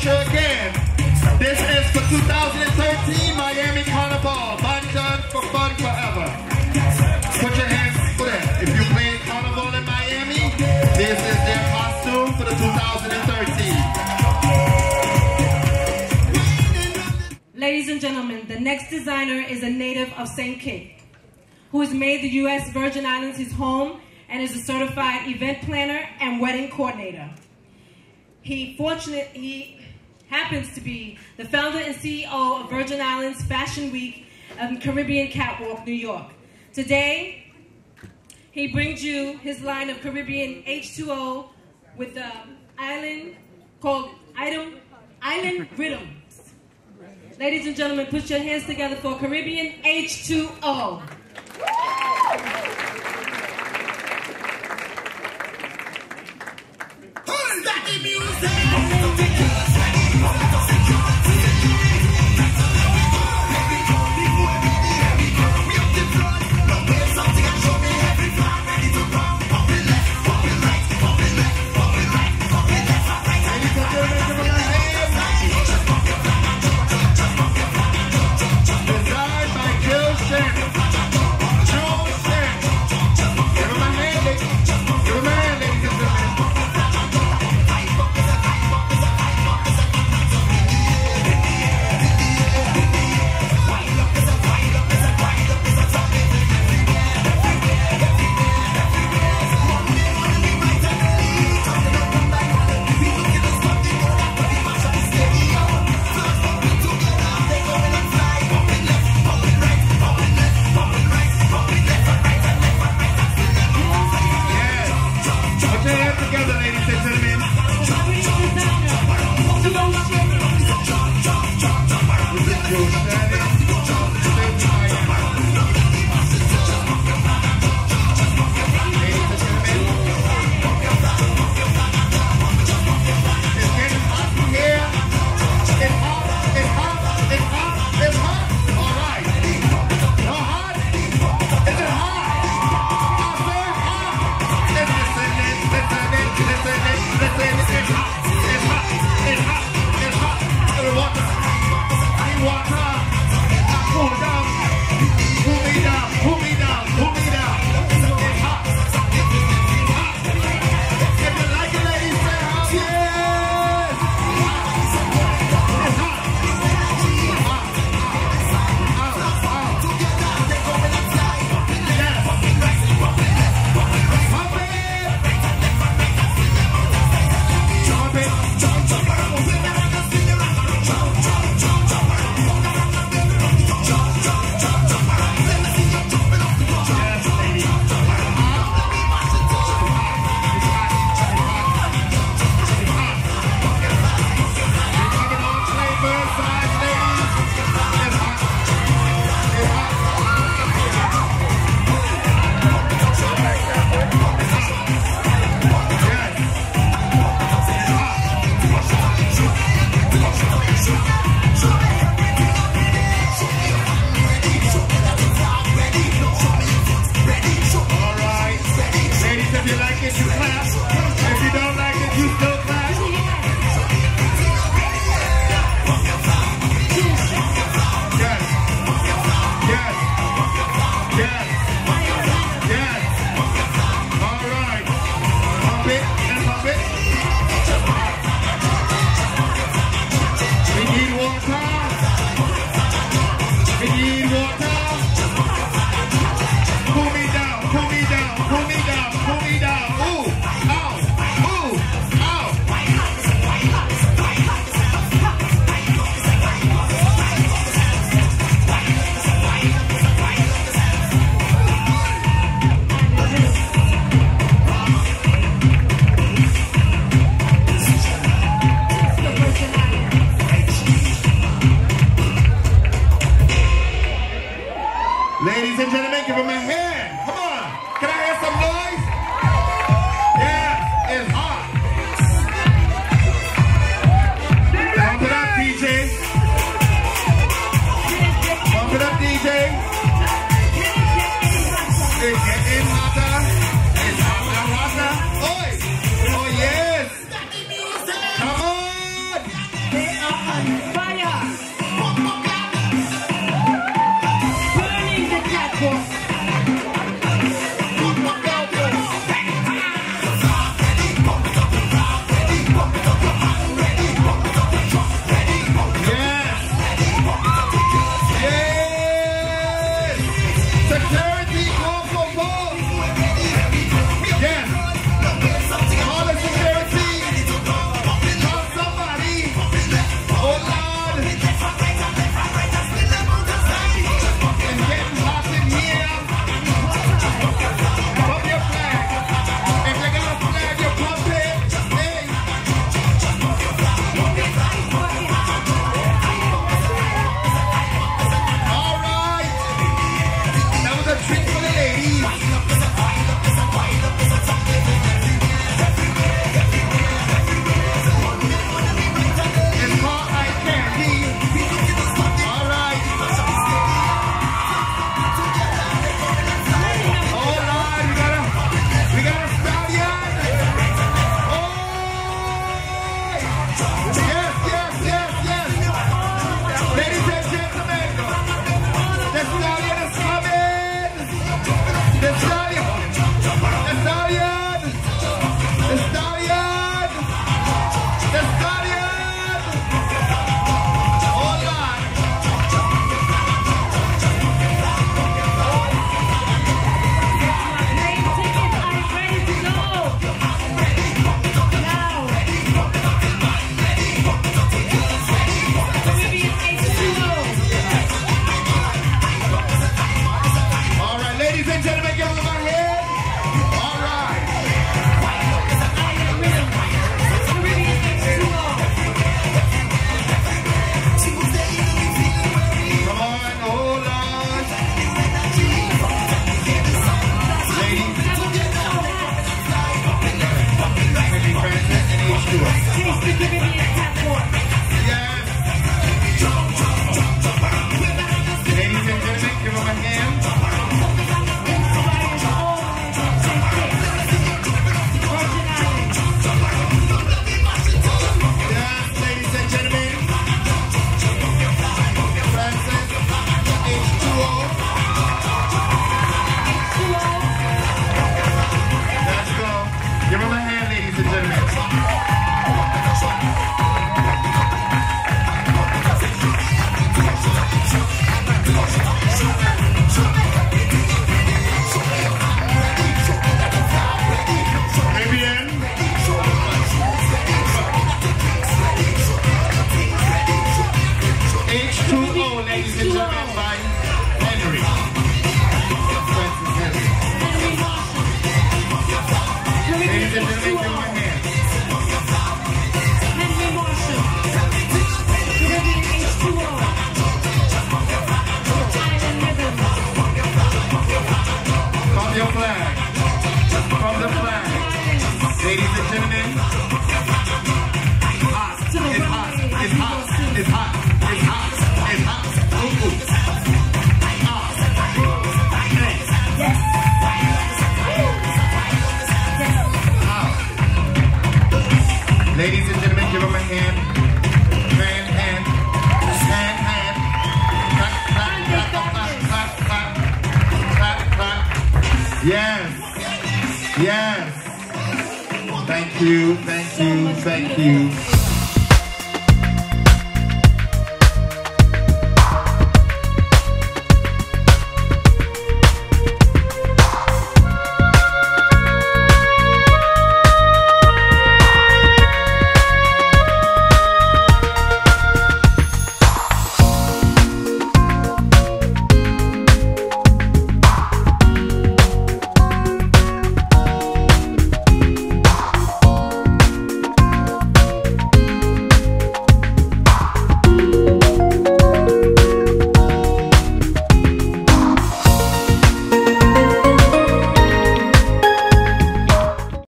culture again. This is for 2013 Miami Carnival. Banjan for fun forever. Put your hands for that. If you play Carnival in Miami, this is their costume for the 2013. Ladies and gentlemen, the next designer is a native of St. Kitts, who has made the U.S. Virgin Islands his home and is a certified event planner and wedding coordinator. He fortunate happens to be the founder and CEO of Virgin Islands Fashion Week and Caribbean Catwalk, New York. Today, he brings you his line of Caribbean H2O with the island called Item, Island Rhythms. Ladies and gentlemen, put your hands together for Caribbean H2O. course. Yes. Thank you, thank you, thank you.